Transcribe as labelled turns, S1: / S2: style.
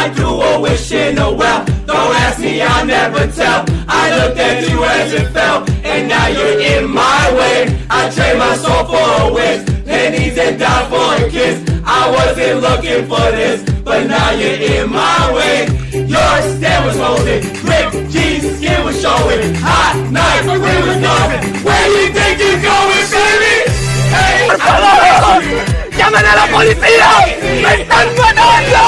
S1: I do a wish in a well. Don't ask me, I'll never tell. I looked at you as it fell, and now you're in my way. I trade my soul for a wish, pennies and die for a kiss. I wasn't looking for this, but now you're in my way. Your stand was holding, ripped jeans, skin was showing. Hot night, we was going. Where you think you're going, baby? Hey,
S2: ¡Por favor! ¡Llamen a la policía! ¡Me están matando!